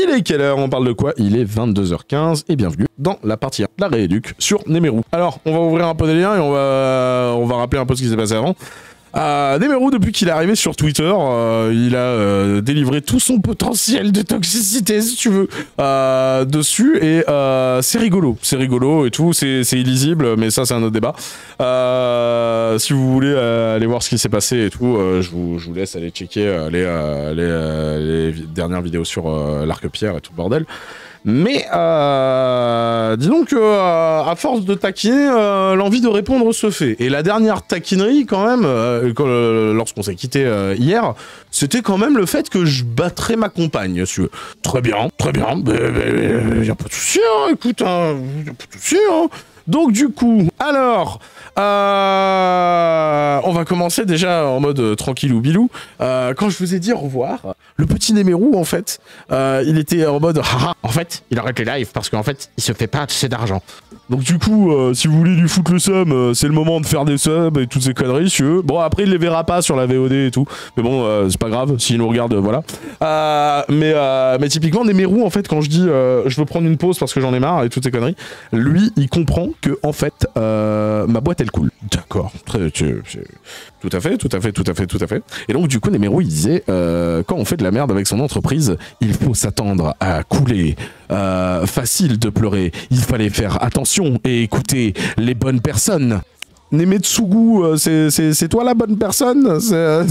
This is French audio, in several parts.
Il est quelle heure On parle de quoi? Il est 22h15 et bienvenue dans la partie 1, la rééduque sur Nemeru. Alors, on va ouvrir un peu des liens et on va, on va rappeler un peu ce qui s'est passé avant. Euh, depuis qu'il est arrivé sur Twitter, euh, il a euh, délivré tout son potentiel de toxicité, si tu veux, euh, dessus. Et c'est rigolo, c'est rigolo et tout. C'est illisible, mais ça, c'est un autre débat. Si vous voulez aller voir ce qui s'est passé et tout, je, vous, laisse aller checker les, les, les dernières vidéos sur l'arc-pierre et tout le bordel. Mais euh, dis donc, euh, à force de taquiner, euh, l'envie de répondre se fait. Et la dernière taquinerie, quand même, euh, lorsqu'on s'est quitté hier, c'était quand même le fait que je battrais ma compagne, si. Très bien, très bien, il y a pas de souci, hein, écoute, hein, y a pas de souci, hein. Donc du coup, alors, euh, on va commencer déjà en mode euh, tranquillou bilou. Euh, quand je vous ai dit au revoir, le petit Némérou, en fait, il était en mode, haha, en fait, il arrête les lives parce qu'en fait, il se fait pas assez d'argent. Donc du coup, si vous voulez lui foutre le euh, c'est le moment de faire des subs et toutes ces conneries, si veux. Bon, après, il les verra pas sur la VOD et tout. Mais bon, c'est pas grave, s'il nous regarde, voilà. Mais, mais typiquement, Némérou, en fait, quand je dis je veux prendre une pause parce que j'en ai marre et toutes ces conneries, lui, il comprend que, en fait, euh, ma boîte, elle coule. D'accord. Tout à fait, tout à fait, tout à fait, tout à fait. Et donc, du coup, Némérou, il disait euh, quand on fait de la merde avec son entreprise, il faut s'attendre à couler. Euh, facile de pleurer. Il fallait faire attention et écouter les bonnes personnes. Nemetsugu, euh, c'est- toi la bonne personne? Euh,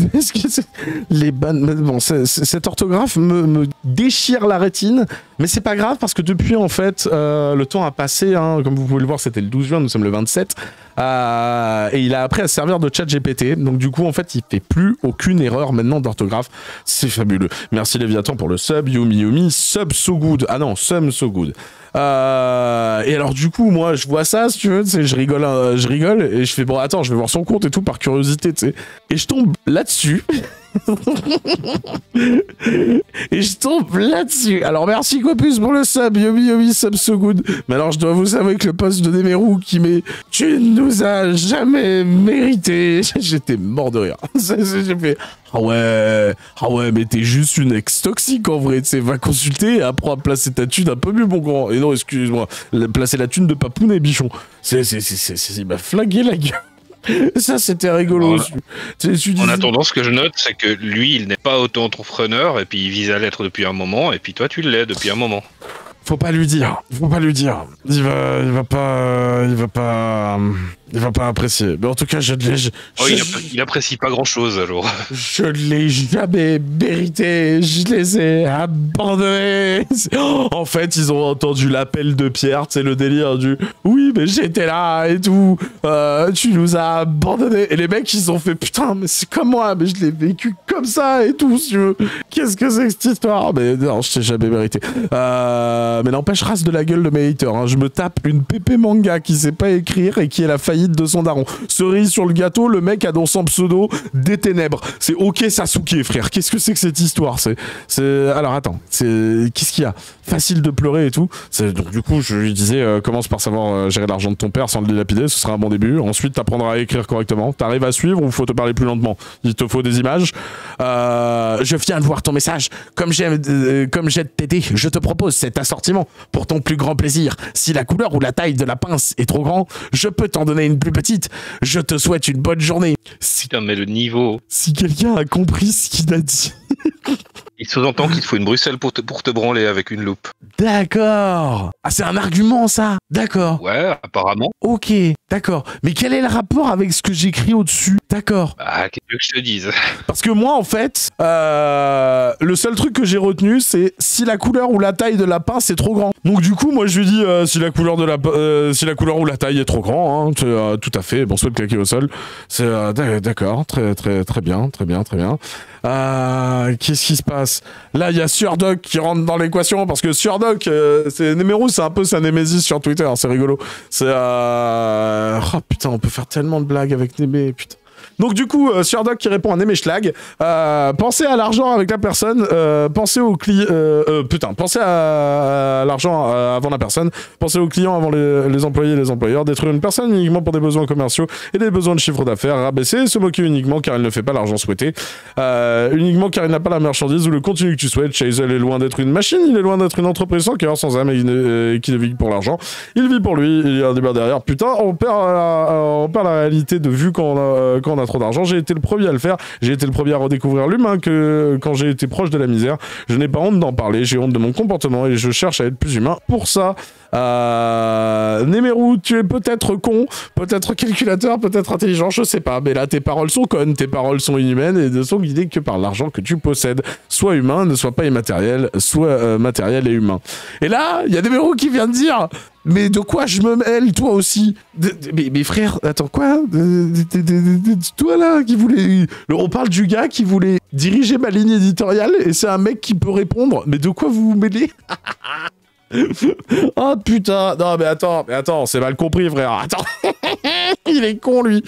Les bonnes. Bon, cette orthographe me, me déchire la rétine, mais c'est pas grave parce que depuis en fait, euh, le temps a passé. hein, comme vous pouvez le voir, c'était le 12 juin, nous sommes le 27. Euh, et il a appris à se servir de chat GPT. Donc du coup, en fait, il fait plus aucune erreur maintenant d'orthographe. C'est fabuleux. Merci Léviathan pour le sub. Yumi Yumi, sub so good. Ah non, sum so good. Euh, et alors du coup, moi, je vois ça, si tu veux, je rigole, euh, je rigole et je fais bon, attends, je vais voir son compte et tout par curiosité, tu sais. Et je tombe là-dessus. Et je tombe là-dessus. Alors merci Copus pour le sub, Yomi Yomi sub so good. Mais alors je dois vous avouer que le poste de Demerou qui met tu ne nous as jamais mérité. J'étais mort de rire. J'ai fait ah ouais, ah ouais, mais t'es juste une ex toxique en vrai. Tu va consulter et apprends à placer ta thune un peu mieux, mon grand. Et non, excuse-moi, la- placer la thune de Papoun et Bichon. C'est, c'est, c'est, c'est, il m'a flagué la gueule. Ça, c'était rigolo. En attendant, ce que je note, c'est que lui, il n'est pas auto-entrepreneur et puis il vise à l'être depuis un moment, et puis toi, tu l'es depuis un moment. Faut pas lui dire. Faut pas lui dire. Il va, il va pas, il va pas, il va pas apprécier. Mais en tout cas, je ne l'ai, je, Oh, il, je- appré- il apprécie pas grand-chose alors. je ne l'ai jamais mérité. Je les ai abandonnés. En fait, ils ont entendu l'appel de Pierre, c'est le délire du oui, mais j'étais là et tout. Euh, tu nous as abandonnés. Et les mecs, ils ont fait putain, mais c'est comme moi, mais je l'ai vécu comme ça et tout. si. Qu'est-ce que c'est que cette histoire? Mais non, je t'ai jamais mérité. Euh, mais n'empêche, race de la gueule de mes haters. hein. Je me tape une pépé manga qui sait pas écrire et qui est la de son daron. Cerise sur le gâteau, le mec a dans son pseudo des ténèbres. C'est ok Sasuke, frère. Qu'est-ce que c'est que cette histoire? Alors attends, c'est qu'est-ce qu'il y a? Facile de pleurer et tout. Donc du coup, je lui disais, euh, commence par savoir euh, gérer l'argent de ton père sans le dilapider. Ce sera un bon début. Ensuite, t'apprendras à écrire correctement. T'arrives à suivre ou faut te parler plus lentement? Il te faut des images. Euh, je viens de voir ton message. Comme j'aime, comme j'aime t'aider, je te propose cet assortiment pour ton plus grand plaisir. Si la couleur ou la taille de la pince est trop grand, je peux t'en donner une plus petite. Je te souhaite une bonne journée. Si, Putain, mais le niveau. si quelqu'un a compris ce qu'il a dit. Il sous-entend qu'il te faut une Bruxelles pour te, pour te branler avec une loupe. D'accord. Ah, c'est un argument, ça. D'accord. Ouais, apparemment. Ok. D'accord. Mais quel est le rapport avec ce que j'écris au-dessus? D'accord. Bah, qu'est-ce que je te dise? Parce que moi, en fait, euh, le seul truc que j'ai retenu, c'est si la couleur ou la taille de la pince est trop grand. Donc du coup, moi, je lui dis euh, si la couleur de la, euh, si la couleur ou la taille est trop grand, hein, tout à fait. Bon, soit de claquer au sol. C'est d'a- d'accord, très très très bien, très bien, très bien. Euh, Qu'est-ce qui se passe Là, il y a Surdoc qui rentre dans l'équation parce que Surdoc, euh, c'est Nemero, c'est un peu sa némésis sur Twitter. C'est rigolo. C'est euh... oh putain, on peut faire tellement de blagues avec Némé, putain. Donc du coup, euh, Surdoc qui répond à Nemeschlag, euh, pensez à l'argent avec la personne, euh, pensez au client, euh, euh, putain, pensez à, l'argent avant la personne, pensez aux clients avant les, employés et les employeurs, détruire une personne uniquement pour des besoins commerciaux et des besoins de chiffre d'affaires, rabaisser se moquer uniquement car il ne fait pas l'argent souhaité, uniquement car il n'a pas la marchandise ou le contenu que tu souhaites. Chazel est loin d'être une machine, il est loin d'être une entreprise sans cœur, sans âme et, qui ne vit pour l'argent. Il vit pour lui, il y a un débat derrière. Putain, on perd, la, on perd la réalité de vue quand quand on a trop d'argent. J'ai été le premier à le faire, j'ai été le premier à redécouvrir l'humain que quand j'ai été proche de la misère. Je n'ai pas honte d'en parler, j'ai honte de mon comportement et je cherche à être plus humain. Pour ça, euh, Nemeru, tu es peut-être con, peut-être calculateur, peut-être intelligent, je sais pas, mais là tes paroles sont connes, tes paroles sont inhumaines et ne sont guidées que par l'argent que tu possèdes. Sois humain, ne sois pas immatériel, sois euh, matériel et humain. Et là, il y a Nemeru qui vient de dire mais de quoi je me mêle, toi aussi? Mais, frère, attends, quoi? Toi là, qui voulait... le- On parle du gars qui voulait diriger ma ligne éditoriale, et c'est un mec qui peut répondre, mais de quoi vous vous mêlez? Oh putain, non mais attends, mais attends, c'est mal compris frère, attends, il est con lui.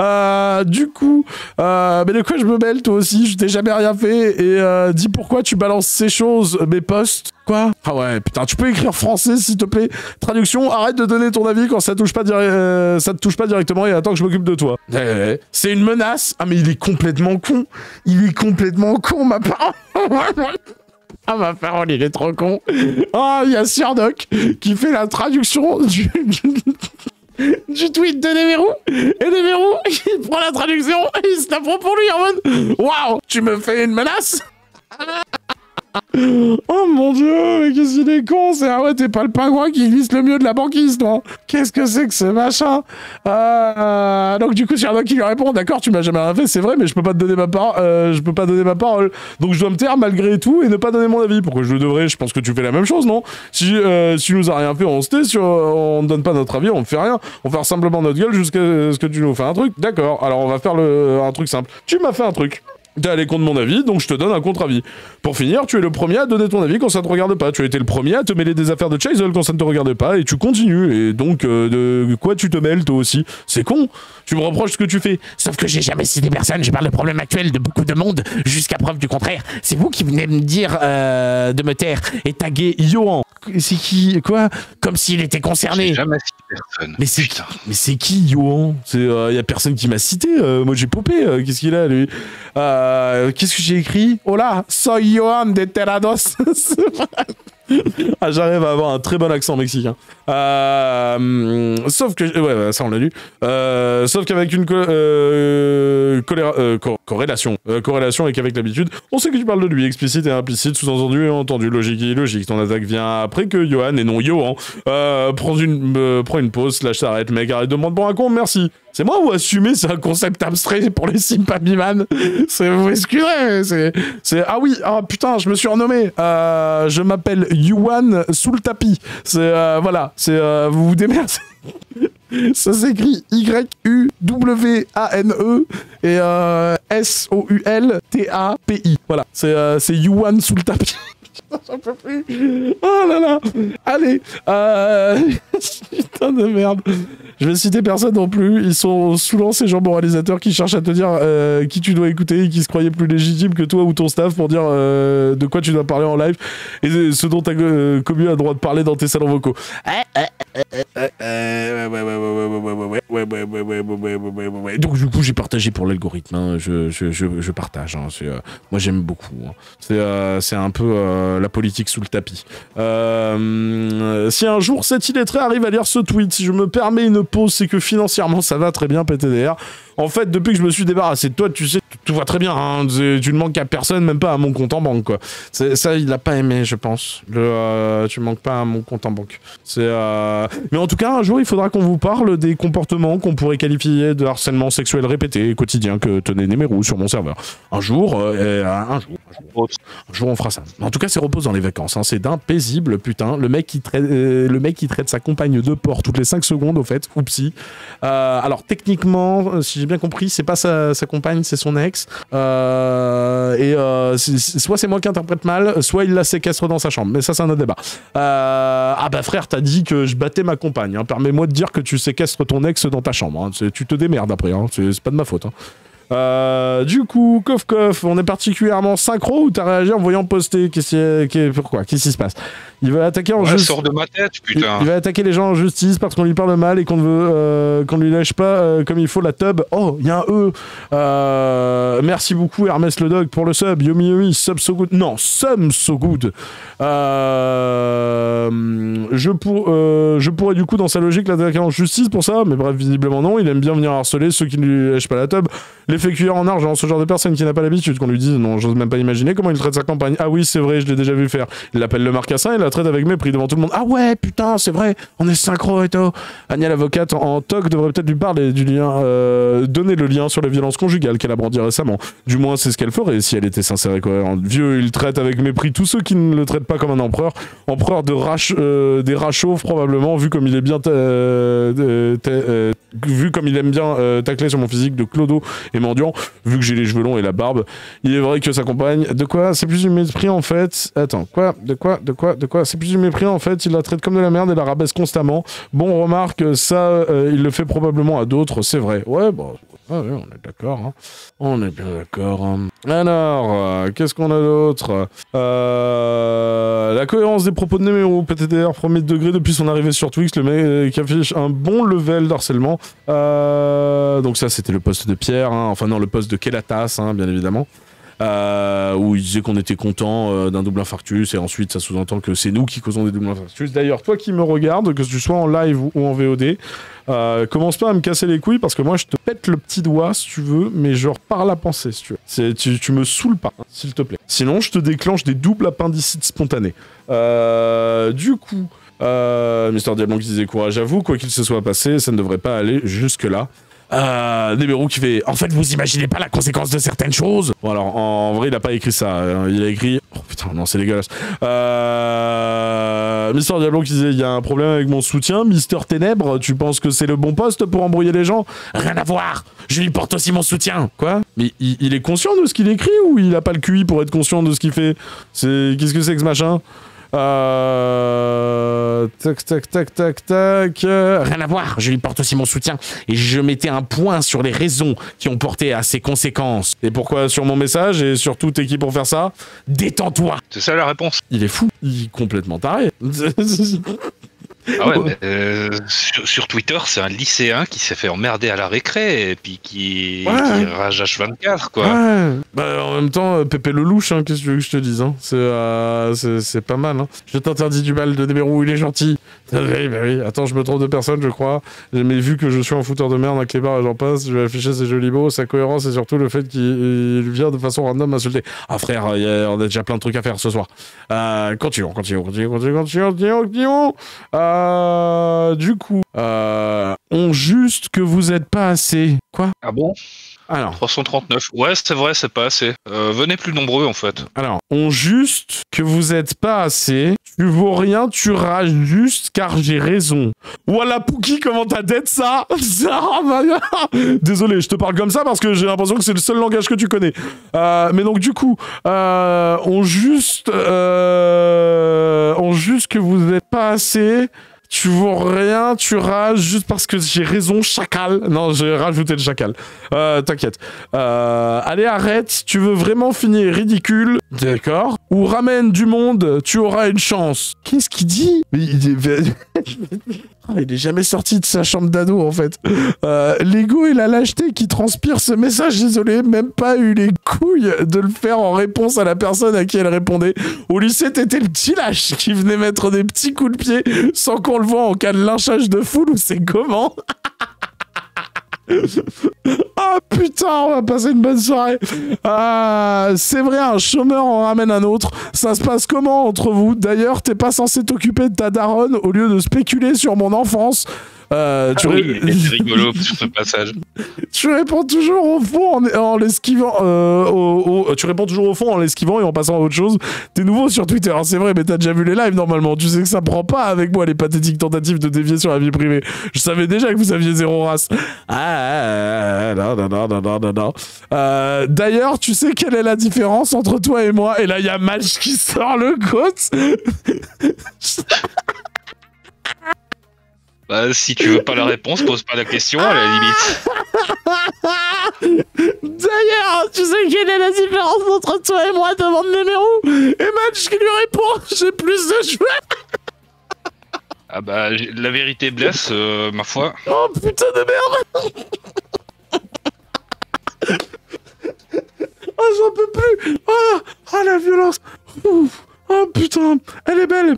Euh, du coup, euh, mais de quoi je me mêle toi aussi, je t'ai jamais rien fait et euh, dis pourquoi tu balances ces choses, mes posts, quoi? Ah ouais, putain, tu peux écrire français s'il te plaît? Traduction, arrête de donner ton avis quand ça touche ça te touche pas directement et attends que je m'occupe de toi. Ouais, ouais. C'est une menace. Ah mais il est complètement con, il est complètement con ma parole. Ah ma parole, il est trop con. Ah, il y a Surdoc qui fait la traduction du, tweet de Nemeru. Et Nemeru, il prend la traduction et il se la pour lui en mode Waouh, tu me fais une menace Oh mon dieu, mais qu'est-ce qu'il est con C'est ah ouais, t'es pas le pingouin qui glisse le mieux de la banquise, toi Qu'est-ce que c'est que ce machin Euh, Donc du coup, Sherlock qui lui répond D'accord, tu m'as jamais rien fait, c'est vrai, mais je peux pas te donner ma parole. euh, je peux pas donner ma parole. Donc je dois me taire malgré tout et ne pas donner mon avis. Pourquoi je le devrais Je pense que tu fais la même chose, non? Si euh, si tu nous as rien fait, on se tait. Si on, on ne donne pas notre avis, on ne fait rien. On fait simplement notre gueule jusqu'à ce que tu nous fais un truc. D'accord. Alors on va faire le, un truc simple. Tu m'as fait un truc. T'es allé contre mon avis, donc je te donne un contre-avis. Pour finir, tu es le premier à donner ton avis quand ça ne te regarde pas. Tu as été le premier à te mêler des affaires de Chazel quand ça ne te regarde pas, et tu continues. Et donc, euh, de quoi tu te mêles, toi aussi? C'est con Tu me reproches ce que tu fais. Sauf que j'ai jamais cité personne, je parle de problèmes actuels de beaucoup de monde, jusqu'à preuve du contraire. C'est vous qui venez me dire euh, de me taire et taguer Yohan, C'est qui? Quoi? Comme s'il était J'ai concerné. jamais cité personne. Mais c'est Putain. Mais c'est qui, Yohan Il y a personne qui m'a cité. euh, moi, j'ai popé. euh, Qu'est-ce qu'il a, lui? Euh, Qu'est-ce que j'ai écrit là Soy Johan de Terrados. ah, j'arrive à avoir un très bon accent mexicain. Euh, sauf que... Ouais, ouais, ça, on l'a lu. Euh, sauf qu'avec une co- euh, euh, co- corrélation. euh, corrélation et qu'avec l'habitude, on sait que tu parles de lui. Explicite et implicite, sous-entendu et entendu. Logique et illogique. Ton attaque vient après que Johan et non Johan. Euh, prends une, euh, prends une pause, slash s'arrête, mec, arrête de me prendre pour un con, merci. C'est moi ou assumer, c'est un concept abstrait pour les Simpabiman C'est, vous m'excuserez, c'est, ah oui, ah putain, je me suis renommé. Euh, je m'appelle Yuan sous le tapis. C'est, euh, voilà, c'est, euh, vous vous démerdez. Ça s'écrit Y-U-W-A-N-E et S-O-U-L-T-A-P-I. Voilà, c'est, c'est Yuan sous le tapis. J'en peux plus. Oh là là. Allez. Euh... Putain de merde. Je vais citer personne non plus. Ils sont saoulant ces gens moralisateurs qui cherchent à te dire euh, qui tu dois écouter et qui se croyaient plus légitimes que toi ou ton staff pour dire euh, de quoi tu dois parler en live et ce dont ta euh, commu a le droit de parler dans tes salons vocaux. Donc du coup j'ai partagé pour l'algorithme. hein. Je, je, je, je partage. hein. Euh, moi j'aime beaucoup. hein. C'est euh, un peu euh, la politique sous le tapis. Euh, si un jour cette illettrée arrive à lire ce tweet, si je me permets une pause, c'est que financièrement ça va très bien PTDR. En fait, depuis que je me suis débarrassé de toi, tu sais, tout va très bien. hein. Tu ne manques à personne, même pas à mon compte en banque. Quoi. Ça, il a pas aimé, je pense. Le, euh, tu manques pas à mon compte en banque. Euh, Mais en tout cas, un jour, il faudra qu'on vous parle des comportements qu'on pourrait qualifier de harcèlement sexuel répété quotidien que tenait Nemeru sur mon serveur. Un jour, euh, euh, un jour, un jour. Un jour, on fera ça. En tout cas, c'est repose dans les vacances. hein. C'est d'un paisible, putain. Le mec, qui traite, le mec qui traite sa compagne de porc toutes les 5 secondes, au fait. Oupsie. Alors, techniquement, si j'ai bien compris, c'est pas sa compagne, c'est son ex. Euh, et euh, soit c'est moi qui interprète mal, soit il la séquestre dans sa chambre. Mais ça, c'est un autre débat. Euh, ah bah frère, t'as dit que je battais ma compagne. hein. Permets-moi de dire que tu séquestres ton ex dans ta chambre. hein. Tu te démerdes après. hein. C'est pas de ma faute. Euh, du coup, Kof Kof, on est particulièrement synchro ou t'as réagi en voyant poster? Qu'est-ce qui- Pourquoi? Qu'est-ce qui se passe? Il va attaquer en Ouais, justice. sort de ma tête, Il, putain. il va attaquer les gens en justice parce qu'on lui parle mal et qu'on ne veut euh, qu'on lui lâche pas euh, comme il faut la tub. Oh, il y a un E. Euh, merci beaucoup Hermès le dog pour le sub. Yomi Yomi, sub so good. Non, sum so good. Je, pour, je pourrais du coup dans sa logique l'attaquer en justice pour ça, mais bref, visiblement non. Il aime bien venir harceler ceux qui ne lui lâchent pas la tub. L'effet cuillère en argent, ce genre de personne qui n'a pas l'habitude qu'on lui dise non, j'ose même pas imaginer comment il traite sa campagne. Ah oui, c'est vrai, je l'ai déjà vu faire. Il l'appelle le marcassin et la traite avec mépris devant tout le monde. Ah ouais, putain, c'est vrai, on est synchro et tout. Anya l'avocate en toc devrait peut-être lui parler du lien, euh, donner le lien sur la violence conjugale qu'elle a brandi récemment. Du moins, c'est ce qu'elle ferait si elle était sincère et cohérente. Vieux, il traite avec mépris tous ceux qui ne le traitent pas comme un empereur. Empereur de rach, euh, des rats chauves, probablement, vu comme il est bien. euh, euh, vu comme il aime bien tacler sur mon physique de clodo et vu que j'ai les cheveux longs et la barbe. Il est vrai que sa compagne. De quoi? C'est plus du mépris en fait. Attends, quoi? De quoi? De quoi? De quoi? C'est plus du mépris en fait. Il la traite comme de la merde et la rabaisse constamment. Bon, remarque, ça, euh, il le fait probablement à d'autres, c'est vrai. Ouais, bon. Ouais, ouais, on est d'accord. hein. On est bien d'accord. hein. Alors, euh, qu'est-ce qu'on a d'autre? Euh, La cohérence des propos de numéro PTDR premier degré depuis son arrivée sur Twix, le mec qui affiche un bon level d'harcèlement. Euh, donc ça, c'était le poste de Pierre, hein. enfin non, le poste de Kelatas, bien évidemment. Euh, où il disait qu'on était content euh, d'un double infarctus et ensuite ça sous-entend que c'est nous qui causons des doubles infarctus. D'ailleurs, toi qui me regardes, que tu sois en live ou en VOD, euh, commence pas à me casser les couilles parce que moi je te pète le petit doigt si tu veux, mais genre par la pensée si tu veux. Tu, me saoules pas, hein, s'il te plaît. Sinon, je te déclenche des doubles appendicites spontanés. Du coup, Mister Diablon qui disait à vous, quoi qu'il se soit passé, ça ne devrait pas aller jusque-là. Euh, Nebero qui fait En fait, vous imaginez pas la conséquence de certaines choses. Bon alors en, en vrai il a pas écrit ça, hein. il a écrit oh putain non c'est dégueulasse. Euh... Mister Diablo qui disait il y a un problème avec mon soutien, Mister Ténèbres, tu penses que c'est le bon poste pour embrouiller les gens? Rien à voir. Je lui porte aussi mon soutien. Quoi? Mais il, il est conscient de ce qu'il écrit ou il a pas le QI pour être conscient de ce qu'il fait? C'est qu'est-ce que c'est que ce machin? Euh... Tac tac tac tac tac. euh, Rien à voir, je lui porte aussi mon soutien. Et je mettais un point sur les raisons qui ont porté à ces conséquences. Et pourquoi sur mon message et surtout t'es qui pour faire ça? Détends-toi C'est ça la réponse. Il est fou, il est complètement taré. Ah ouais, euh, sur, sur Twitter, c'est un lycéen qui s'est fait emmerder à la récré et puis qui, Ouais. qui rage H24, quoi. Ouais. Bah, en même temps, euh, Pépé le louche, hein, qu'est-ce que tu veux que je te dise hein c'est, euh, c'est, pas mal. Hein. Je t'interdis du mal de Débérou, il est gentil. oui, bah oui. Attends, je me trompe de personne, je crois. Mais vu que je suis un fouteur de merde, un clébard et j'en passe, je vais afficher ses jolis mots, sa cohérence et surtout le fait qu'il vient de façon random m'insulter. Ah frère, on a déjà plein de trucs à faire ce soir. Euh, continuons, continuons, continuons, continuons, continuons, continuons, continuons. Euh, du coup, euh, on juste que vous êtes pas assez. Quoi? Ah bon? Alors. 339. Ouais, c'est vrai, c'est pas assez. Euh, venez plus nombreux, en fait. Alors, on juste que vous êtes pas assez. Tu vaux rien, tu rages juste car j'ai raison. Voilà Pouki, comment t'as d'être ça? Bien. Désolé, je te parle comme ça parce que j'ai l'impression que c'est le seul langage que tu connais. Euh, mais donc du coup, euh, on juste, euh, on juste que vous êtes pas assez. Tu vaux rien, tu rages juste parce que j'ai raison, chacal. Non, j'ai rajouté le chacal. Euh, T'inquiète. Euh, allez, arrête. Tu veux vraiment finir ridicule D'accord. Ou ramène du monde, tu auras une chance. Qu'est-ce qu'il dit? Mais il est... Ah, il est jamais sorti de sa chambre d'ado en fait. Euh, L'ego et la lâcheté qui transpire ce message, désolé, même pas eu les couilles de le faire en réponse à la personne à qui elle répondait. Au lycée, t'étais le petit lâche qui venait mettre des petits coups de pied sans qu'on le voit en cas de lynchage de foule ou c'est comment? Ah putain, on va passer une bonne soirée. Ah, c'est vrai, un chômeur en ramène un autre. Ça se passe comment entre vous? D'ailleurs, t'es pas censé t'occuper de ta daronne au lieu de spéculer sur mon enfance. Euh, tu, Ah ré- oui, était rigolo sur ce passage. tu réponds toujours au fond en, en l'esquivant. euh, au- au- tu réponds toujours au fond en l'esquivant et en passant à autre chose. T'es nouveau sur Twitter, hein, c'est vrai, mais t'as déjà vu les lives normalement. Tu sais que ça prend pas avec moi les pathétiques tentatives de dévier sur la vie privée. Je savais déjà que vous aviez zéro race. Ah, ah, ah, ah, non, Euh, D'ailleurs, tu sais quelle est la différence entre toi et moi? Et là, il y a Match qui sort le côte. Bah, si tu veux pas la réponse, pose pas la question à la limite. D'ailleurs, tu sais quelle est la différence entre toi et moi demande Nemero Et Match qui lui répond J'ai plus de cheveux Ah bah, la vérité blesse, euh, ma foi. Oh putain de merde Oh j'en peux plus Oh, oh la violence Ouf. Oh putain Elle est belle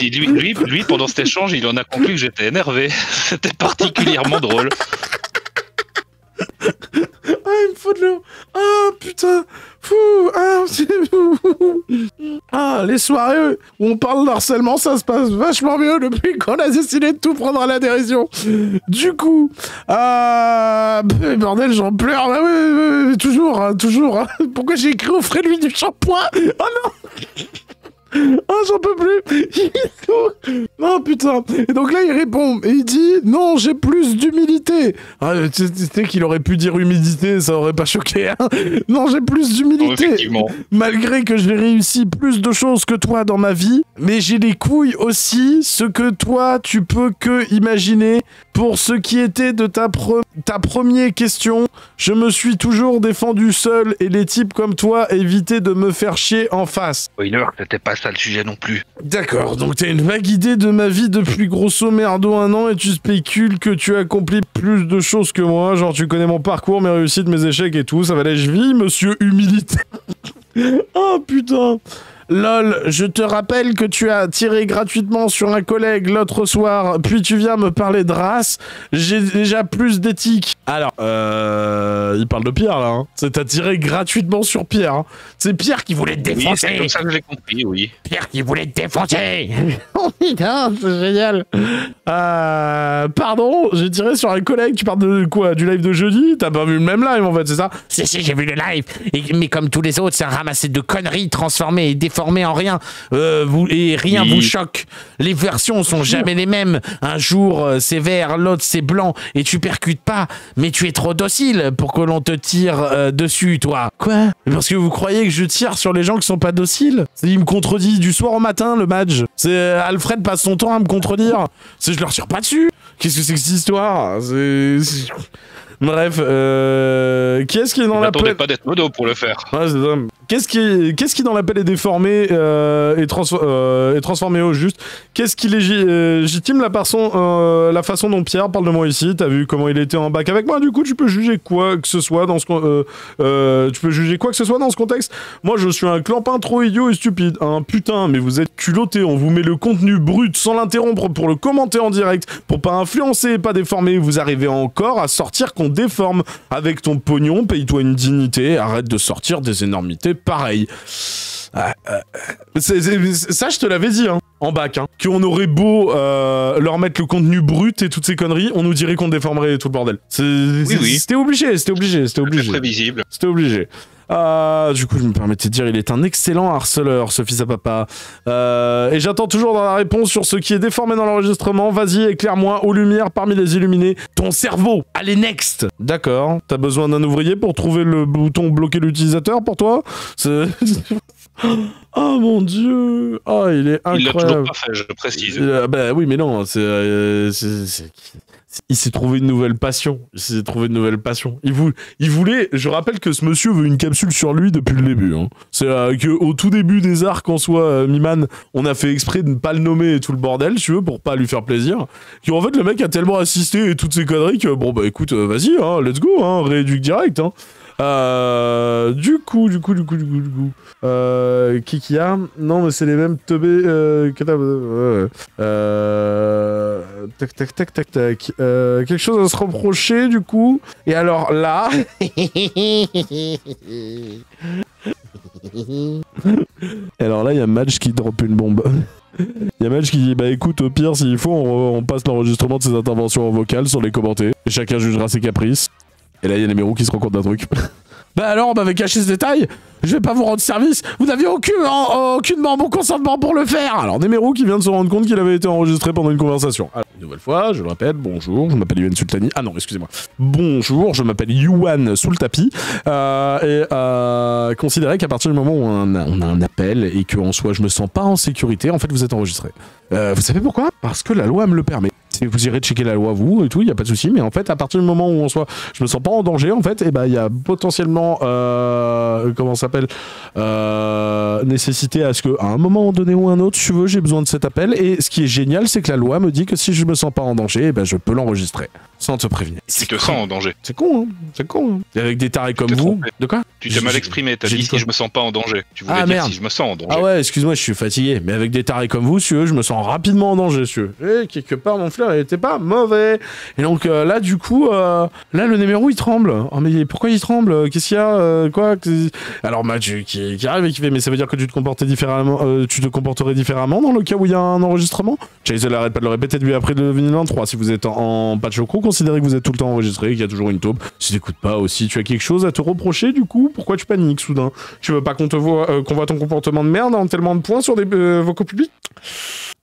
lui, pendant cet échange, il en a conclu que j'étais énervé. C'était particulièrement drôle. Ah il me faut de l'eau. Ah putain. Fou Ah c'est fou. Ah les soirées où on parle d'harcèlement ça se passe vachement mieux depuis qu'on a décidé de tout prendre à la dérision. Du coup Ah Bordel j'en pleure. Oui, toujours hein, toujours hein. Pourquoi j'ai écrit offrez-lui du shampoing? Oh non Oh, j'en peux plus Non, putain Et donc là, il répond, et il dit « Non, j'ai plus d'humilité !» Ah, tu sais qu'il aurait pu dire humidité, ça aurait pas choqué, hein Non, j'ai plus d'humilité. Malgré que j'ai réussi plus de choses que toi dans ma vie, mais j'ai les couilles aussi, ce que toi, tu peux que imaginer. Pour ce qui était de ta, pre- ta première question, je me suis toujours défendu seul et les types comme toi évitaient de me faire chier en face. Spoiler, c'était pas ça le sujet non plus. D'accord, donc t'as une vague idée de ma vie depuis grosso merdo un an et tu spécules que tu as accompli plus de choses que moi, genre tu connais mon parcours, mes réussites, mes échecs et tout, ça va je vis, monsieur humilité. oh putain Lol, je te rappelle que tu as tiré gratuitement sur un collègue l'autre soir, puis tu viens me parler de race. J'ai déjà plus d'éthique. Alors, euh. Il parle de Pierre là, hein. C'est t'as tiré gratuitement sur Pierre. hein. C'est Pierre qui voulait te Oui, c'est défoncer comme ça que j'ai compris, oui. Pierre qui voulait te défoncer Oh putain, c'est génial. Euh, pardon, j'ai tiré sur un collègue. Tu parles de quoi? Du live de jeudi? T'as pas vu le même live en fait, c'est ça? Si, si, j'ai vu le live. Et, mais comme tous les autres, c'est un ramassé de conneries transformées et en rien. Euh, vous, et rien Oui. vous choque. Les versions sont jamais les mêmes. Un jour, euh, c'est vert, l'autre, c'est blanc. Et tu percutes pas. Mais tu es trop docile pour que l'on te tire euh, dessus, toi. Quoi? Parce que vous croyez que je tire sur les gens qui sont pas dociles? C'est- Il me contredit du soir au matin, le match. C'est Alfred passe son temps à me contredire. C'est je leur tire pas dessus. Qu'est-ce que c'est que cette histoire? C'est Bref, euh... qui est-ce qui est dans la pas d'être modo pour le faire. Ouais, c'est. Qu'est-ce qui, qu'est-ce qui dans l'appel est déformé euh, euh, et transformé au juste? Qu'est-ce qui euh, légitime la, façon, la façon dont Pierre parle de moi ici? T'as vu comment il était en bac avec moi? Du coup, tu peux juger quoi que ce soit dans ce tu peux juger quoi que ce soit dans ce contexte. Moi, je suis un clampin trop idiot et stupide. Un putain, mais vous êtes culotté. On vous met le contenu brut sans l'interrompre pour le commenter en direct, pour pas influencer et pas déformer. Vous arrivez encore à sortir qu'on déforme avec ton pognon. Paye-toi une dignité. Arrête de sortir des énormités Ah, euh, c'est- c'est- ça, je te l'avais dit, hein, en bac, hein, qu'on aurait beau euh, leur mettre le contenu brut et toutes ces conneries, on nous dirait qu'on déformerait tout le bordel. C'est- oui. C'était obligé, c'était obligé, c'était obligé. prévisible. C'était obligé. Euh, du coup, je me permettais de dire, il est un excellent harceleur, ce fils à papa. Euh, et j'attends toujours dans la réponse sur ce qui est déformé dans l'enregistrement. Vas-y, éclaire-moi aux lumières parmi les illuminés ton cerveau. Allez, next D'accord. T'as besoin d'un ouvrier pour trouver le bouton bloquer l'utilisateur pour toi? C'est- Oh mon dieu Oh, il est Il l'a toujours incroyable. pas fait, je précise. Euh, bah oui, mais non, c'est, il s'est trouvé une nouvelle passion. Il s'est trouvé une nouvelle passion. Il, vou- il voulait. Je rappelle que ce monsieur veut une capsule sur lui depuis le début. hein. C'est euh, que au tout début des arcs en soi, euh, Miman, on a fait exprès de ne pas le nommer et tout le bordel, tu veux, pour pas lui faire plaisir. Que en fait, le mec a tellement assisté et toutes ces conneries que bon bah écoute, euh, vas-y, hein, let's go, hein, rééduque direct. Hein. Euh, du coup, du coup, du coup, du coup, du coup. Euh, qui qu'il y a Non, mais c'est les mêmes teubés euh, que t'as-. Euh, tac, tac, tac, tac, tac. Euh, quelque chose à se reprocher, du coup. Et alors là. Et alors là, il y a Madge qui drop une bombe. Il y a Madge qui dit Bah écoute, au pire, s'il faut, on, on passe l'enregistrement de ses interventions en vocal sans les commenter. Et chacun jugera ses caprices. Et là, il y a Nemero qui se rend compte d'un truc. Bah alors, on m'avait caché ce détail je vais pas vous rendre service. Vous n'aviez aucun, aucunement mon consentement pour le faire. Alors, Nemero qui vient de se rendre compte qu'il avait été enregistré pendant une conversation. Alors, une nouvelle fois, je le répète, bonjour, je m'appelle Yuan Sultani. Ah non, excusez-moi. Bonjour, je m'appelle Yuan sous le tapis. Euh, et euh, considérez qu'à partir du moment où on a, on a un appel et qu'en soi je me sens pas en sécurité, en fait vous êtes enregistré. Euh, vous savez pourquoi? Parce que la loi me le permet vous irez checker la loi vous et tout, il y a pas de souci. Mais en fait, à partir du moment où on soit, je me sens pas en danger en fait, et ben il y a potentiellement euh, comment s'appelle euh, nécessité à ce que à un moment donné ou un autre, tu veux, j'ai besoin de cet appel. Et ce qui est génial, c'est que la loi me dit que si je me sens pas en danger, eh je peux l'enregistrer sans te prévenir. Tu te sens en danger. C'est con, hein C'est con. Hein et avec des tarés comme vous. De quoi Tu t'es mal exprimé. T'as dit si je me sens pas en danger. Tu voulais ah, dire si je me sens en danger. Ah ouais, excuse-moi, je suis fatigué. Mais avec des tarés comme vous, si je me sens rapidement en danger, si Et quelque part, mon frère, il était pas mauvais. Et donc euh, là, du coup, euh, là, le numéro, il tremble. Oh, mais pourquoi il tremble? Qu'est-ce qu'il y a euh, Quoi Alors, Match qui, qui, arrive et qui fait, mais ça veut dire que tu te comportais différemment, tu te comporterais différemment dans le cas où il y a un enregistrement? Chase arrête pas de le répéter depuis après le vinyle 3. Si vous êtes en, patch au considérez que vous êtes tout le temps enregistré, qu'il y a toujours une taupe. Si t'écoutes pas aussi, tu as quelque chose à te reprocher, du coup, pourquoi tu paniques soudain? Tu veux pas qu'on te voit, qu'on voit ton comportement de merde en tellement de points sur des vocaux publics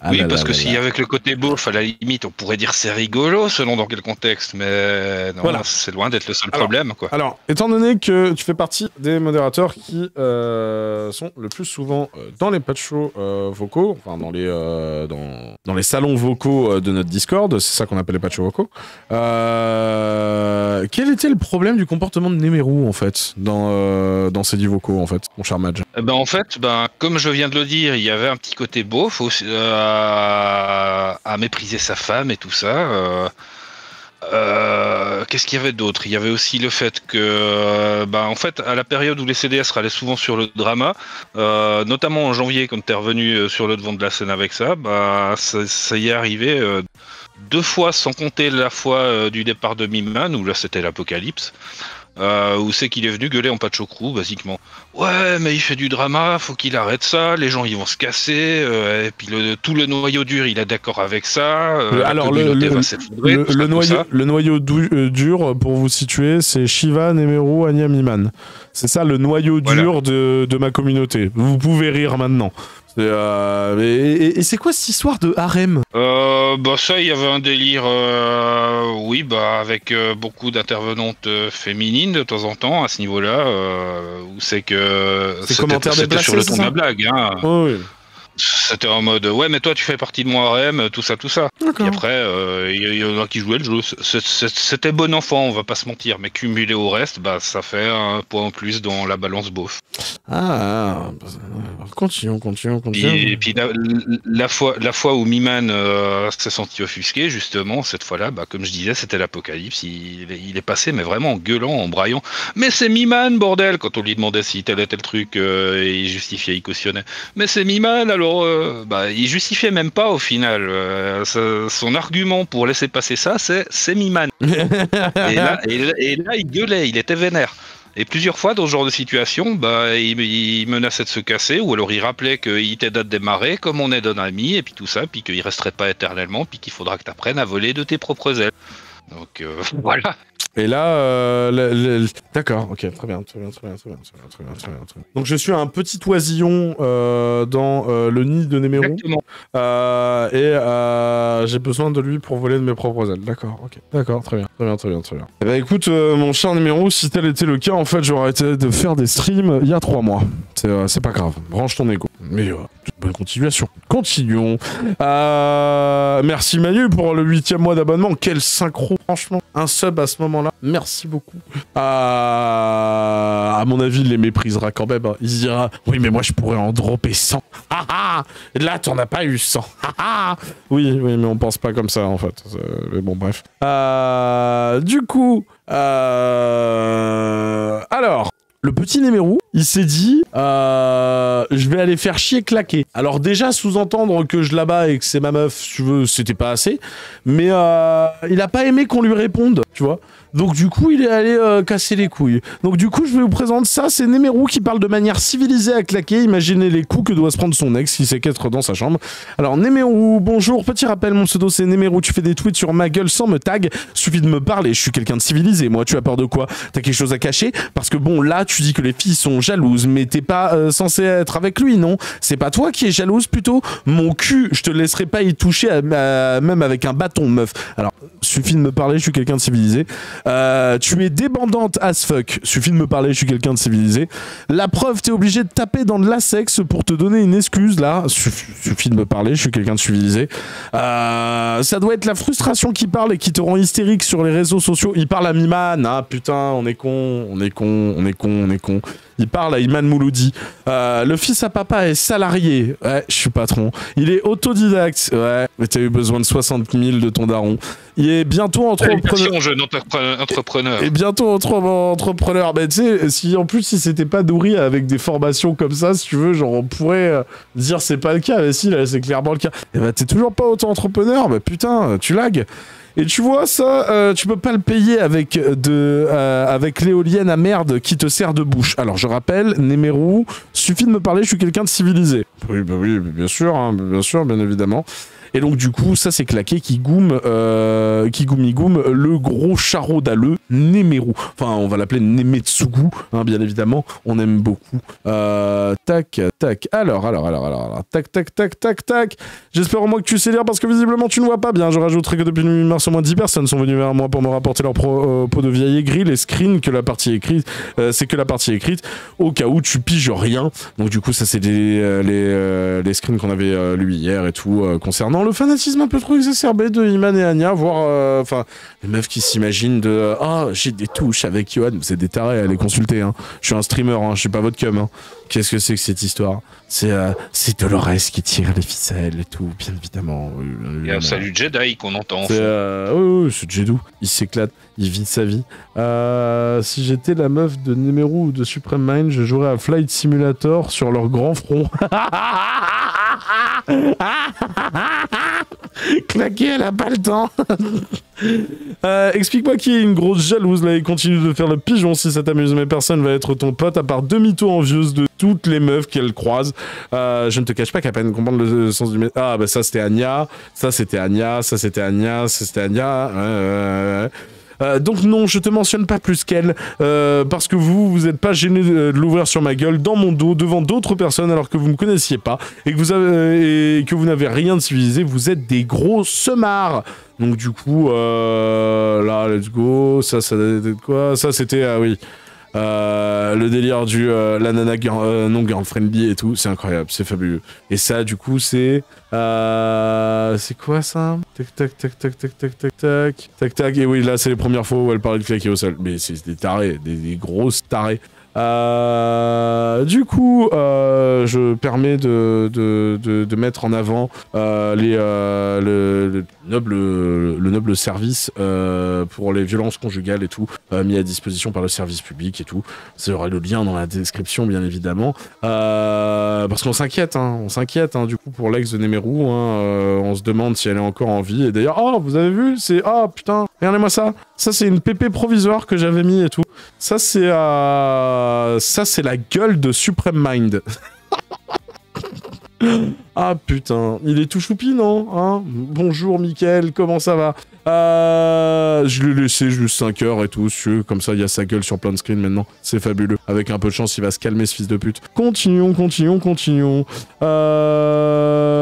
ah oui, parce que si avec le côté beauf, à la limite, on pourrait dire c'est rigolo, selon dans quel contexte, mais non, c'est loin d'être le seul problème. Quoi. Alors, étant donné que tu fais partie des modérateurs qui euh, sont le plus souvent euh, dans les patch shows euh, vocaux, enfin dans les, dans, dans, les salons vocaux de notre Discord, c'est ça qu'on appelle les patch shows vocaux, quel était le problème du comportement de Nemeru, en fait, dans, dans ces dix vocaux, en fait, mon cher Madge? Eh ben, En fait, ben, comme je viens de le dire, il y avait un petit côté beauf aussi à, mépriser sa femme et tout ça. Euh, euh, qu'est-ce qu'il y avait d'autre? Il y avait aussi le fait que, bah, en fait, à la période où les CDS râlaient souvent sur le drama, euh, notamment en janvier, quand tu es revenu sur le devant de la scène avec ça, bah, ça, y est arrivé deux fois, sans compter la fois du départ de Miman, où là c'était l'apocalypse euh, où c'est qu'il est venu gueuler en crew, basiquement. Ouais, mais il fait du drama, faut qu'il arrête ça, les gens ils vont se casser, euh, et puis le, tout le noyau dur il est d'accord avec ça. Euh, alors le, le, noyau, le noyau euh, dur, pour vous situer, c'est Shiva, Nemeru, Anyamiman. C'est ça le noyau dur de, de ma communauté. Vous pouvez rire maintenant. Euh, et, c'est quoi cette histoire de harem? Euh, Bah ça, il y avait un délire, euh, oui, bah avec euh, beaucoup d'intervenantes féminines de temps en temps à ce niveau-là, où c'est que c'est commentaires sur le ton de la blague. Hein. Oh, oui. C'était en mode ouais mais toi tu fais partie de mon RM, tout ça tout ça. Et après euh, il y, en a qui jouaient le jeu. C'était bon enfant, on va pas se mentir, mais cumulé au reste, bah ça fait un point en plus dans la balance beauf. Ah, continuons, continuons, continuons. Et, puis la, fois la fois où Miman euh, s'est senti offusqué justement cette fois-là, bah comme je disais c'était l'apocalypse. Il, il, est passé mais vraiment en gueulant, en braillant. Mais c'est Miman bordel quand on lui demandait si tel était le truc, euh, il justifiait, il cautionnait. Mais c'est Miman alors euh, bah, il justifiait même pas au final. Euh, son argument pour laisser passer ça, c'est c'est Miman. et, là, il gueulait, il était vénère. Et plusieurs fois, dans ce genre de situation, bah, il, menaçait de se casser, ou alors il rappelait qu'il t'aide à démarrer, comme on est d'un ami, et puis tout ça, puis qu'il resterait pas éternellement, puis qu'il faudra que tu apprennes à voler de tes propres ailes. Donc euh, voilà. Et là, euh, d'accord, ok, très bien, très bien, très bien, très bien, très bien, très bien, très bien. Donc je suis un petit oisillon euh, dans euh, le nid de Néméro. Euh, et euh, j'ai besoin de lui pour voler de mes propres ailes. D'accord, ok, d'accord, très bien, très bien, très bien, très bien. Eh ben écoute, euh, mon cher Néméro, si tel était le cas, en fait, j'aurais été de faire des streams il y a trois mois. C'est pas grave, branche ton ego. Mais bonne continuation. Continuons. merci Manu pour le huitième mois d'abonnement. Quel synchro, franchement. Un sub à ce moment-là. Merci beaucoup. Euh, à mon avis, il les méprisera quand même. Hein. Il se dira Oui, mais moi, je pourrais en dropper 100. Là, t'en as pas eu 100. oui, oui, mais on pense pas comme ça, en fait. Mais bon, bref. Euh, du coup, euh, alors, le petit Némérou, il s'est dit, euh, je vais aller faire chier claquer. Alors déjà, sous-entendre que je la bats et que c'est ma meuf, tu veux, c'était pas assez. Mais euh, il a pas aimé qu'on lui réponde, tu vois. Donc du coup, il est allé euh, casser les couilles. Donc du coup, je vais vous présenter ça. C'est Nemeru qui parle de manière civilisée à claquer. Imaginez les coups que doit se prendre son ex qui qu'être dans sa chambre. Alors Nemeru, bonjour. Petit rappel, mon pseudo c'est Nemeru. Tu fais des tweets sur ma gueule sans me tag. Suffit de me parler. Je suis quelqu'un de civilisé. Moi, tu as peur de quoi? T'as quelque chose à cacher? Parce que bon, là, tu dis que les filles sont jalouses, mais t'es pas euh, censé être avec lui, non? C'est pas toi qui es jalouse plutôt? Mon cul, je te laisserai pas y toucher, même avec un bâton, meuf. Alors, suffit de me parler. Je suis quelqu'un de civilisé. Euh, tu es débandante as fuck. Suffit de me parler, je suis quelqu'un de civilisé. La preuve, t'es obligé de taper dans de la sexe pour te donner une excuse là. Suff- suffit de me parler, je suis quelqu'un de civilisé. Euh, ça doit être la frustration qui parle et qui te rend hystérique sur les réseaux sociaux. Il parle à Miman. Ah putain, on est con, on est con, on est con, on est con. Il parle à Iman Mouloudi. Euh, le fils à papa est salarié. Ouais, je suis patron. Il est autodidacte. Ouais, mais t'as eu besoin de 60 000 de ton daron. Il est bientôt entrepreneur. Jeune entrepre- entrepreneur. Et bientôt entre entrepreneur. Mais tu sais, si en plus si c'était pas nourri avec des formations comme ça, si tu veux, genre on pourrait euh, dire c'est pas le cas. Mais si, là c'est clairement le cas. Et bah t'es toujours pas auto-entrepreneur. Bah putain, tu lagues. Et tu vois ça, euh, tu peux pas le payer avec de euh, avec l'éolienne à merde qui te sert de bouche. Alors je rappelle, Nemeru, suffit de me parler, je suis quelqu'un de civilisé. Oui, bah oui, bien sûr, hein, bien sûr, bien évidemment. Et donc du coup, ça c'est claqué qui euh, qui goumi goum le gros charreau d'alleux Nemeru. Enfin, on va l'appeler Nemetsugu, hein, bien évidemment. On aime beaucoup. Euh, tac, tac. Alors, alors, alors, alors, alors. Tac, tac, tac, tac, tac. J'espère au moins que tu sais lire parce que visiblement tu ne vois pas bien. Je rajouterai que depuis le 8 mars, au moins 10 personnes sont venues vers moi pour me rapporter leur pro- euh, de vieille aigri. Les screens que la partie écrite, euh, c'est que la partie écrite. Au cas où tu piges rien. Donc du coup, ça c'est les, les screens qu'on avait lu hier et tout concernant le fanatisme un peu trop exacerbé de Iman et Anya, voire euh, enfin les meufs qui s'imaginent de ah j'ai des touches avec Johan, vous êtes des tarés, allez consulter. Hein. Je suis un streamer, hein, je suis pas votre cum. Hein. Qu'est-ce que c'est que cette histoire? C'est euh, c'est Dolores qui tire les ficelles et tout, bien évidemment. Il y a un salut Jedi qu'on entend. en C'est euh, oui, oui, Jedou. Il s'éclate, il vit sa vie. Euh, si j'étais la meuf de Nemeru ou de Supreme Mind, je jouerais à Flight Simulator sur leur grand front. Claqué, elle a pas le temps. Explique-moi qui est une grosse jalouse là et continue de faire le pigeon si ça t'amuse, mais personne va être ton pote à part demi-tour envieuse de toutes les meufs qu'elle croise. Euh, je ne te cache pas qu'à peine comprendre le, sens du Ah bah ça c'était Anya, ça c'était Anya, ça c'était Anya, ça c'était Anya. Euh, donc non, je te mentionne pas plus qu'elle, euh, parce que vous, vous êtes pas gêné de, l'ouvrir sur ma gueule, dans mon dos, devant d'autres personnes, alors que vous me connaissiez pas, et que vous vous n'avez rien de civilisé, vous êtes des gros semards. Donc du coup, euh, là, let's go, ça, ça quoi? Ça, c'était, ah oui, euh, le délire du euh, la nana euh, non girl friendly et tout, c'est incroyable, c'est fabuleux. Et ça, du coup, c'est euh, c'est quoi ça? Tac tac tac tac tac tac tac tac tac tac. Et oui, là, c'est les premières fois où elle parlait de claquer au sol. Mais c'est des tarés, des, des grosses tarés. Euh, du coup, euh, je permets de, de, de, de mettre en avant euh, les, euh, le, le noble, le noble service euh, pour les violences conjugales et tout, mis à disposition par le service public et tout. Vous aurez le lien dans la description, bien évidemment. Parce qu'on s'inquiète, hein, on s'inquiète, hein, du coup, pour l'ex de Nemeru. Hein, on se demande si elle est encore en vie. Et d'ailleurs, oh, vous avez vu C'est. Oh, putain, regardez-moi ça. Ça, c'est une PP provisoire que j'avais mis et tout. Ça, c'est. euh, Ça, c'est la gueule de Supreme Mind. Ah putain, il est tout choupi, non hein? Bonjour Mickaël, comment ça va? Euh, Je l'ai laissé juste 5 heures et tout, comme ça il y a sa gueule sur plein de screen maintenant. C'est fabuleux. Avec un peu de chance, il va se calmer ce fils de pute. Continuons, continuons, continuons. Euh...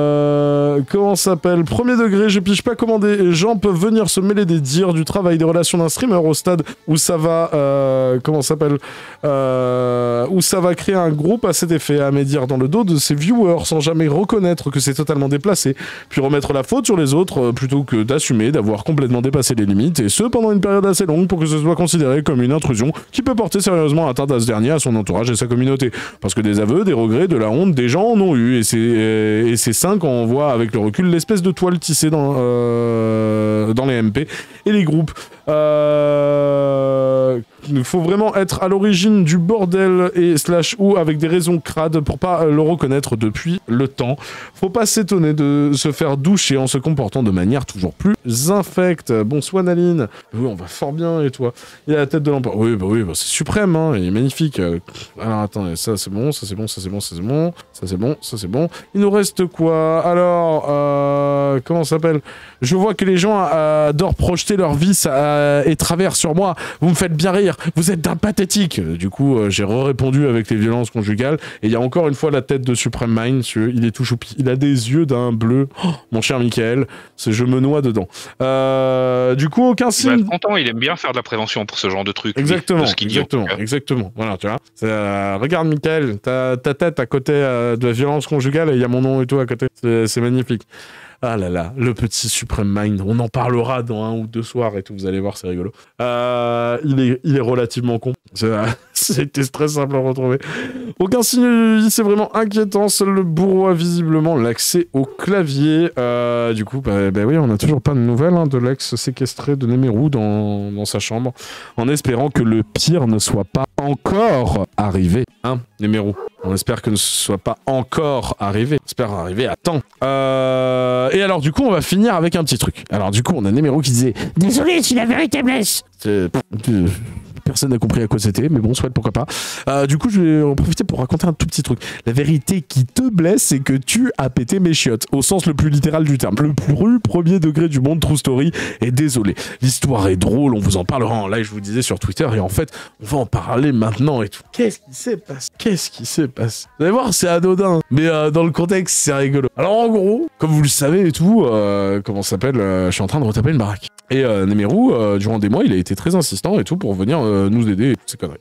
Comment s'appelle? Premier degré, je pige pas comment des gens peuvent venir se mêler des dires, du travail, des relations d'un streamer au stade où ça va... Euh... Comment s'appelle? Euh, Où ça va créer un groupe à cet effet, à médire dans le dos de ses viewers sans jamais reconnaître que c'est totalement déplacé, puis remettre la faute sur les autres euh, plutôt que d'assumer d'avoir complètement dépassé les limites, et ce pendant une période assez longue pour que ce soit considéré comme une intrusion qui peut porter sérieusement atteinte à ce dernier, à son entourage et sa communauté. Parce que des aveux, des regrets, de la honte, des gens en ont eu, et c'est euh, et sain quand on voit avec le recul l'espèce de toile tissée dans, euh, dans les MP et les groupes. Euh, Il faut vraiment être à l'origine du bordel et slash ou avec des raisons crades pour pas le reconnaître depuis le temps. Faut pas s'étonner de se faire doucher en se comportant de manière toujours plus infecte. Bonsoir Naline. Oui, on va fort bien et toi? Il a la tête de l'empereur. Oui, bah oui, bah c'est suprême, hein, il est magnifique. Euh, Alors attends, ça c'est bon, ça c'est bon, ça c'est bon, ça c'est bon, ça c'est bon, ça c'est bon. Il nous reste quoi? Alors, euh, comment ça s'appelle? Je vois que les gens euh, adorent projeter leur vice et travers sur moi. Vous me faites bien rire. Vous êtes d'un pathétique. Du coup, euh, j'ai répondu avec les violences conjugales. Et il y a encore une fois la tête de Supreme Mind. Il est tout choupi. Il a des yeux d'un bleu. Oh, mon cher Michael, je me noie dedans. Euh, du coup, aucun Il signe. être content, il aime bien faire de la prévention pour ce genre de truc. Exactement, ce exactement, exactement. Voilà, tu vois. Euh, regarde, Michael, ta, ta tête à côté euh, de la violence conjugale et il y a mon nom et tout à côté. C'est magnifique. Ah là là, le petit Supreme Mind. On en parlera dans un ou deux soirs et tout. Vous allez voir, c'est rigolo. Euh, il, est, il est relativement con. C'était très simple à retrouver. Aucun signe de vie, c'est vraiment inquiétant. Seul le bourreau a visiblement l'accès au clavier. Euh, du coup, bah, bah oui, on n'a toujours pas de nouvelles hein, de l'ex séquestré de Nemeru dans sa chambre en espérant que le pire ne soit pas encore arrivé. Hein, Nemeru On espère que ne soit pas encore arrivé. On espère arriver à temps. Euh, et alors, du coup, on va finir avec un petit truc. Alors, du coup, on a Nemeru qui disait Désolé si la vérité blesse. Personne n'a compris à quoi c'était, mais bon, soit pourquoi pas. Euh, du coup, je vais en profiter pour raconter un tout petit truc. La vérité qui te blesse, c'est que tu as pété mes chiottes, au sens le plus littéral du terme. Le plus premier degré du monde, true story. Et désolé, l'histoire est drôle, on vous en parlera en live, je vous disais sur Twitter, et en fait, on va en parler maintenant et tout. Qu'est-ce qui s'est passé? Qu'est-ce qui s'est passé? Vous allez voir, c'est anodin, mais euh, dans le contexte, c'est rigolo. Alors en gros, comme vous le savez et tout, euh, comment ça s'appelle euh, Je suis en train de retaper une baraque. Et euh, euh, durant des mois, il a été très insistant et tout pour venir euh, nous aider et toutes conneries.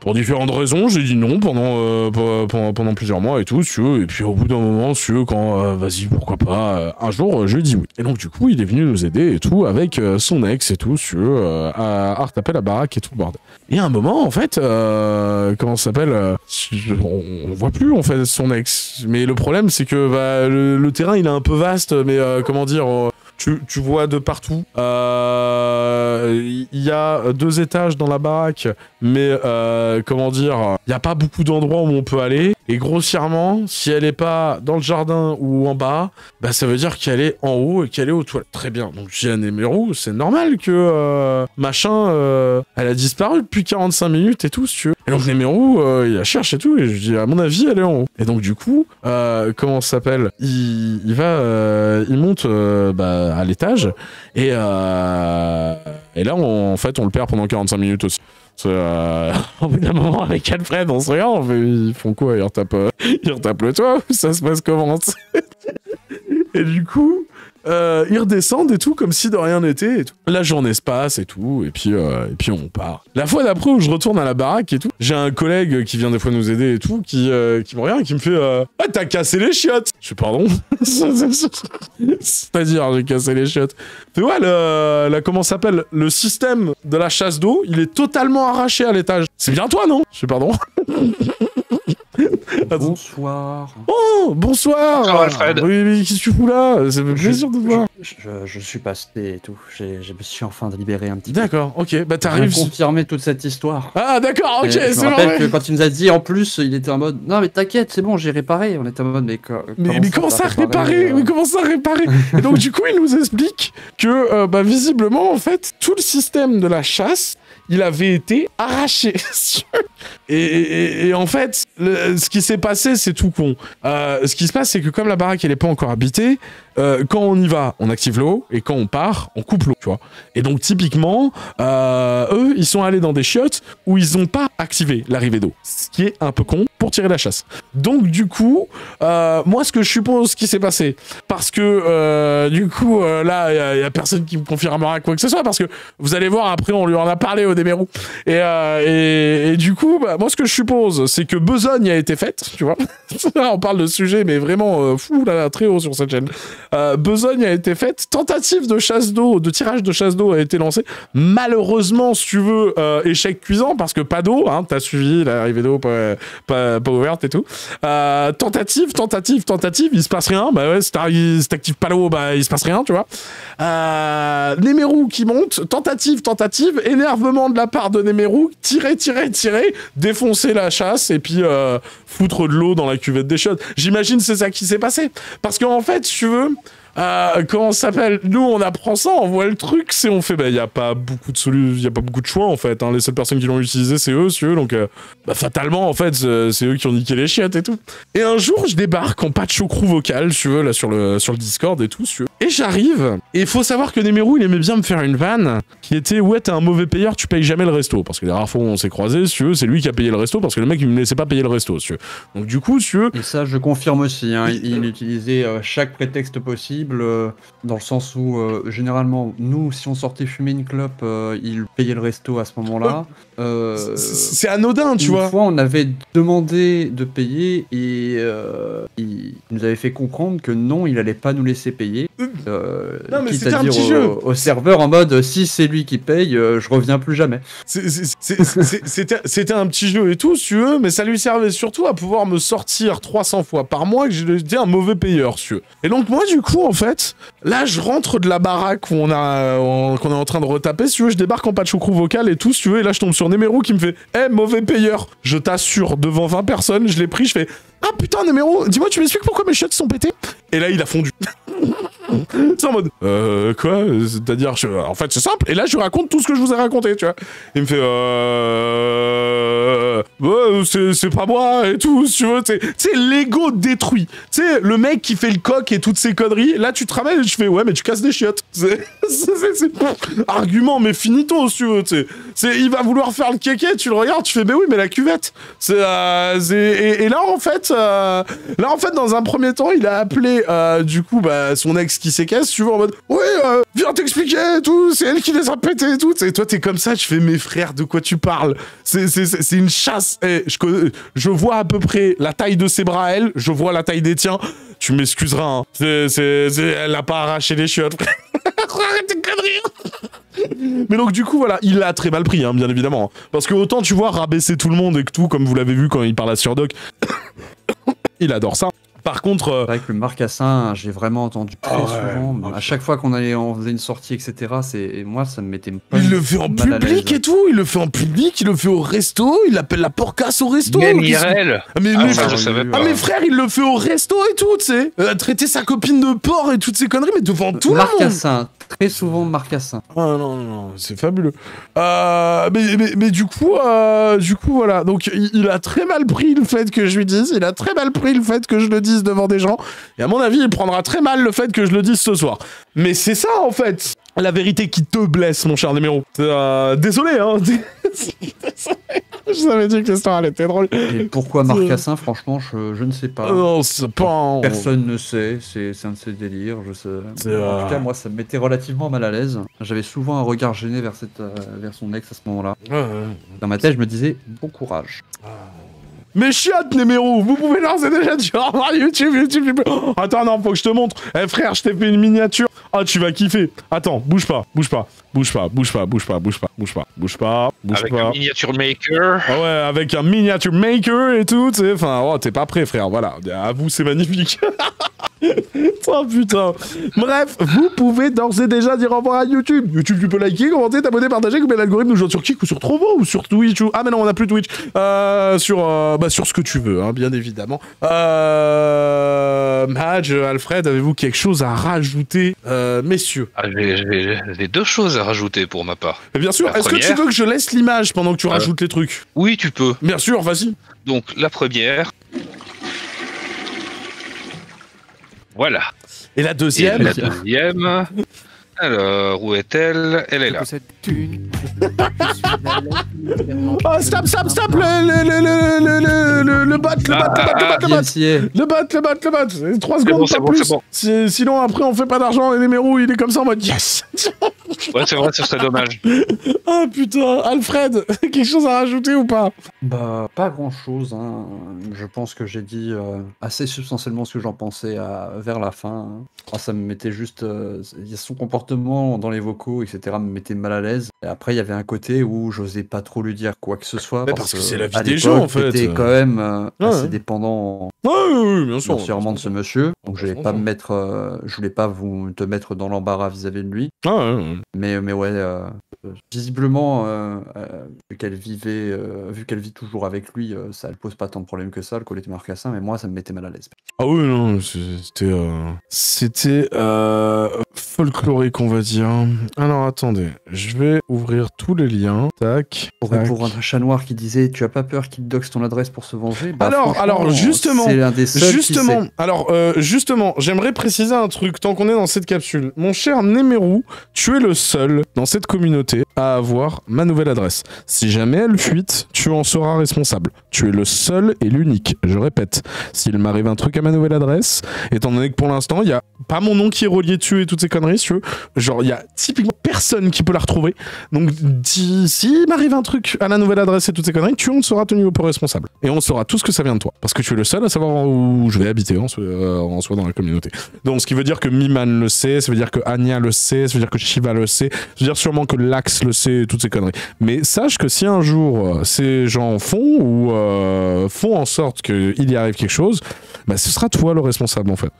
Pour différentes raisons, j'ai dit non pendant, euh, pe- pendant, plusieurs mois et tout, si. Et puis au bout d'un moment, si quand vas-y, pourquoi pas, un jour, je lui ai dit oui. Et donc du coup, il est venu nous aider et tout, avec son ex et tout, si à, à retaper la baraque et tout le bordel. Et à un moment, en fait, comment ça s'appelle on, on voit plus en fait son ex. Mais le problème, c'est que bah, le, terrain, il est un peu vaste, mais comment dire. Euh, tu, vois de partout. Euh, Il y a deux étages dans la baraque, mais euh, comment dire, il n'y a pas beaucoup d'endroits où on peut aller. Et grossièrement, si elle n'est pas dans le jardin ou en bas, bah ça veut dire qu'elle est en haut et qu'elle est aux toilettes. Très bien. Donc un numéro, c'est normal que euh, machin, euh, elle a disparu depuis 45 minutes et tout, si tu veux. Et donc numéro, euh, il la cherche et tout, et je dis à mon avis, elle est en haut. Et donc du coup, euh, comment ça s'appelle? Il, va, euh, il monte euh, bah, à l'étage et euh, et là, on- en fait, on le perd pendant 45 minutes aussi. Euh, au bout d'un moment, avec Alfred, on se regarde, ils font quoi? Ils retapent, ils retapent le toit ça se passe comment? Et du coup, euh, ils redescendent et tout, comme si de rien n'était. La journée se passe et tout, et puis, euh, et puis on part. La fois d'après où je retourne à la baraque et tout, j'ai un collègue qui vient des fois nous aider et tout, qui, euh, qui me regarde et qui me fait Ah, t'as cassé les chiottes Je fais Pardon C'est-à-dire, j'ai cassé les chiottes. Fait ouais, le, la- comment s'appelle? Le système de la chasse d'eau, il est totalement arraché à l'étage. C'est bien toi, non? Je fais Pardon Bonsoir. Oh, bonsoir Bonsoir, Alfred. Oui, mais qu'est-ce que tu fous là? Ça me fait plaisir de te voir. Je, je- je suis passé et tout. J'ai- Je me suis enfin libéré un petit peu. D'accord, ok, bah J'ai t'arrives. confirmé toute cette histoire. Ah, d'accord, ok, Et je c'est me rappelle vrai. que quand il nous a dit en plus, il était en mode Non, mais t'inquiète, c'est bon, j'ai réparé. On était en mode Mais, co- Mais, mais comment ça t'as réparer? euh Mais comment ça réparer? Et donc du coup, il nous explique que euh, bah, visiblement, en fait, tout le système de la chasse, il avait été arraché. et, en fait, ce qui s'est passé, c'est tout con. Euh, ce qui se passe, c'est que comme la baraque, elle n'est pas encore habitée, euh, quand on y va, on active l'eau, et quand on part, on coupe l'eau, tu vois. Et donc typiquement, euh, eux, ils sont allés dans des chiottes où ils n'ont pas activé l'arrivée d'eau, ce qui est un peu con pour tirer la chasse. Donc du coup, euh, moi, ce que je suppose qui s'est passé, parce que du coup, là, il y, a personne qui me confirmera quoi que ce soit, parce que vous allez voir, après, on lui en a parlé au Démérou. Et, du coup, bah, moi, ce que je suppose, c'est que besogne a été faite, tu vois. On parle de sujet, mais vraiment fou, là, très haut sur cette chaîne. Euh, besogne a été faite, tentative de chasse d'eau, de tirage de chasse d'eau a été lancée. Malheureusement, si tu veux, euh, échec cuisant, parce que pas d'eau, hein, t'as suivi l'arrivée d'eau pas, pas, pas ouverte et tout. Euh, tentative, tentative, tentative, il se passe rien. Bah ouais, si t'actives pas l'eau, bah il se passe rien, tu vois. Nemeru qui monte, tentative, tentative, énervement de la part de Nemeru, tirer, tirer, tirer, défoncer la chasse et puis foutre de l'eau dans la cuvette des chiottes. J'imagine c'est ça qui s'est passé. Parce qu'en fait, si tu veux, euh, comment ça s'appelle? Nous, on apprend ça, on voit le truc, c'est on fait, bah, il y a pas beaucoup de solutions, il y a pas beaucoup de choix en fait. hein. Les seules personnes qui l'ont utilisé, c'est eux, c'est donc euh, bah, fatalement en fait, c'est c'est eux qui ont niqué les chiottes et tout. Et un jour, je débarque en patch au crew vocal, tu veux, là sur le sur le Discord et tout, si tu veux. Et j'arrive, et il faut savoir que Nemeru, il aimait bien me faire une vanne qui était ouais, t'es un mauvais payeur, tu payes jamais le resto. Parce que les rares fois où on s'est croisés, si tu veux, c'est lui qui a payé le resto parce que le mec il me laissait pas payer le resto, si tu veux. Donc du coup, si tu veux, Et ça, je confirme aussi. hein, il il utilisait euh, chaque prétexte possible, euh, dans le sens où, euh, généralement, nous, si on sortait fumer une clope, il payait le resto à ce moment-là. C'est anodin, tu une vois. fois, on avait demandé de payer et il nous avait fait comprendre que non, il allait pas nous laisser payer. Euh, Non, mais c'était un petit au, jeu. au serveur en mode si c'est lui qui paye, euh, je reviens plus jamais. C'était un petit jeu et tout, si tu veux, mais ça lui servait surtout à pouvoir me sortir 300 fois par mois que j'étais un mauvais payeur, si tu veux. Et donc, moi, du coup, en fait, là, je rentre de la baraque on, on- qu'on est en train de retaper, si tu veux, je débarque en crew vocal et tout, si tu veux, et là, je tombe sur Nemeru qui me fait Eh, mauvais payeur Je t'assure, devant 20 personnes, je l'ai pris, je fais Ah putain, Nemeru, dis-moi, tu m'expliques pourquoi mes chiottes sont pétées? Et là, il a fondu. c'est en mode Euh, quoi C'est-à-dire, en fait, c'est simple. Et là, je raconte tout ce que je vous ai raconté, tu vois. Il me fait euh... ouais, c'est, pas moi et tout, si tu veux. Tu sais, l'ego détruit. Tu sais, le mec qui fait le coq et toutes ces conneries, là, tu te ramènes et tu fais ouais, mais tu casses des chiottes. C'est, c'est- argument, mais finito, si tu veux. C'est, il va vouloir faire le kéké, tu le regardes, tu fais mais oui, mais la cuvette. C'est, euh, et, et là, en fait, euh, là, en fait, dans un premier temps, il a appelé, euh, du coup, bah, son ex qui séquestre, tu vois, en mode ouais, euh, viens t'expliquer et tout, c'est elle qui les a pétés et tout. Et toi, t'es comme ça, tu fais mes frères, de quoi tu parles? C'est, c'est, une chasse. Eh, je, je vois à peu près la taille de ses bras, elle, je vois la taille des tiens. Tu m'excuseras, hein. C'est- elle a pas arraché les chiottes. Arrête tes conneries Mais donc du coup voilà, il l'a très mal pris, hein, bien évidemment. Parce que autant tu vois rabaisser tout le monde et que tout, comme vous l'avez vu quand il parle à Surdoc, il adore ça. Par contre, euh, C'est vrai que le marcassin, j'ai vraiment entendu très Ah ouais. souvent. Ah, à chaque fois qu'on allait, on faisait une sortie, etc. C'est et moi, ça me mettait pas il le fait en à public et tout, il le fait en public, il le fait au resto, il appelle la porcasse au resto. Même IRL. Ah, mais, Ah, mais- ça, je savais ah, mais frère, il le fait au resto et tout, tu sais. Euh, traiter sa copine de porc et toutes ces conneries, mais devant tout le monde. Marcassin, très souvent marcassin. Ah non, non, non, c'est fabuleux. Euh, mais, mais, mais du coup, euh, du coup, voilà. Donc, il, il a très mal pris le fait que je lui dise. Il a très mal pris le fait que je le dise devant des gens. Et à mon avis, il prendra très mal le fait que je le dise ce soir. Mais c'est ça, en fait. La vérité qui te blesse, mon cher numéro. Euh, désolé, hein. je savais dit que l'histoire, elle était drôle. Et pourquoi marcassin, franchement, je, je ne sais pas. Non, c'est pas... Personne ne sait, c'est c'est un de ces délires, je sais. C'est, En euh, tout cas, moi, ça me mettait relativement mal à l'aise. J'avais souvent un regard gêné vers, cette, euh, vers son ex à ce moment-là. Ouais, ouais. Dans ma tête, je me disais, bon courage. Mes chiottes, Néméro, vous pouvez leur déjà dire au revoir YouTube, YouTube, YouTube. Oh, attends, non, faut que je te montre. Eh frère, je t'ai fait une miniature. Ah, tu vas kiffer. Attends, bouge pas, bouge pas, bouge pas, bouge pas, bouge pas, bouge pas, bouge pas, bouge pas, bouge Avec pas. un miniature maker. Ah ouais, avec un miniature maker et tout, tu. Enfin, oh, t'es pas prêt, frère. Voilà. À vous, c'est magnifique. oh putain. Bref, vous pouvez d'ores et déjà dire au revoir à YouTube. YouTube, tu peux liker, commenter, t'abonner, partager, couper l'algorithme, nous jouons sur Kik ou sur Trovo ou sur Twitch ou... Ah mais non, on a plus Twitch. Euh, sur, euh, bah, sur ce que tu veux, hein, bien évidemment. Euh... Madge, Alfred, avez-vous quelque chose à rajouter, euh, messieurs? Ah, j'ai- deux choses à rajouter pour ma part. Et Bien sûr, est-ce que tu veux que je laisse l'image pendant que tu Euh. rajoutes les trucs? Oui, tu peux. Bien sûr, vas-y. Donc, la première. Voilà. Et la Et deuxième la deuxième? Alors, où est-elle? Elle est là. cette thune. Oh, stop, stop, stop, le, le, le, le, le, le, le bot, le bot, le bot, Ah, le bot, le bot. DMCA. Le bot, le bot, le bot. C'est Trois C'est secondes, pas bon, plus. c'est bon. Si- Sinon, après, on fait pas d'argent et Nemero, il est comme ça en mode yes. Ouais, c'est vrai, ce serait dommage. Ah putain, Alfred, quelque chose à rajouter ou pas? Bah, pas grand chose. Hein. Je pense que j'ai dit euh, assez substantiellement ce que j'en pensais à- vers la fin. hein. Ah, ça me mettait juste. euh, son comportement dans les vocaux, etc. me mettait mal à l'aise. Et après, il y avait un côté où j'osais pas trop lui dire quoi que ce soit. Parce que c'est la vie des gens, en fait. J'étais quand même euh, Ouais, assez ouais. dépendant oui, oui, bien sûr. financièrement de ce monsieur. Donc je pas me mettre, euh, je voulais pas vous te mettre dans l'embarras vis-à-vis de lui. Ah, ouais, ouais. Mais, mais ouais, euh, visiblement, euh, vu qu'elle vivait, vu qu'elle vit toujours avec lui, ça ne pose pas tant de problèmes que ça, le collet marcassin, mais moi, ça me mettait mal à l'aise. Ah oui, non, c'était... C'était folklorique, on va dire. Alors, attendez, je vais ouvrir tous les liens. Tac, Pour tac. à un chat noir qui disait Tu as pas peur qu'il doxe ton adresse pour se venger? Bah, Alors, alors, justement, C'est un des seuls qui Justement, sait. alors justement, j'aimerais préciser un truc tant qu'on est dans cette capsule. Mon cher Nemeru, tu es le seul dans cette communauté à avoir ma nouvelle adresse. Si jamais elle fuite, tu en seras responsable. Tu es le seul et l'unique. Je répète, s'il m'arrive un truc à ma nouvelle adresse, étant donné que pour l'instant, il y a pas mon nom qui est relié dessus et toutes ces conneries, si tu veux. Genre, il y a typiquement personne qui peut la retrouver. Donc, s'il m'arrive un truc à la nouvelle adresse et toutes ces conneries, tu en seras tenu au peu responsable. Et on saura tout ce que ça vient de toi. Parce que tu es le seul à savoir où je vais habiter soi- euh, en soi dans la communauté. Donc, ce qui veut dire que Miman le sait, ça veut dire que Anya le sait, ça veut dire que Shiva le sait, ça veut dire sûrement que Lax le sait et toutes ces conneries. Mais sache que si un jour euh, ces gens font ou euh, font en sorte qu'il y arrive quelque chose, bah, ce sera toi le responsable en fait.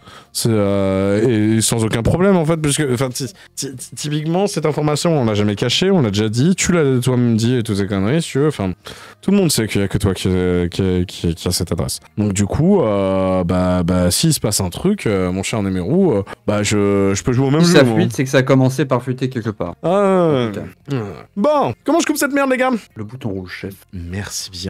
Euh, et sans aucun problème en fait, parce que enfin, ty- ty- typiquement cette information on l'a jamais cachée, on l'a déjà dit, tu l'as toi-même dit et toutes ces conneries, si tu veux. Enfin, tout le monde sait qu'il y a que toi qui- qui a cette adresse. Donc du coup, euh, bah, bah s'il se passe un truc, euh, mon cher Nemero, euh, bah je, je peux jouer au même Si jeu. ça fuite, c'est que ça a commencé par fuiter quelque part. Ah. Bon, comment je coupe cette merde les gars? Le bouton rouge, chef. Merci bien.